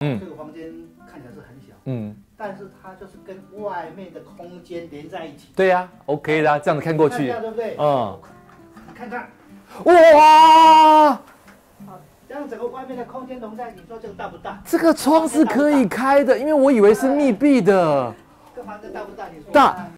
嗯。这个房间看起来是很小。嗯。但是它就是跟外面的空间连在一起。对呀 ok 啦这样子看过去。对不对？嗯。你看看哇！这样整个外面的空间笼在你说这个大不大？这个窗是可以开的因为我以为是密闭的。这房子大不大？你说大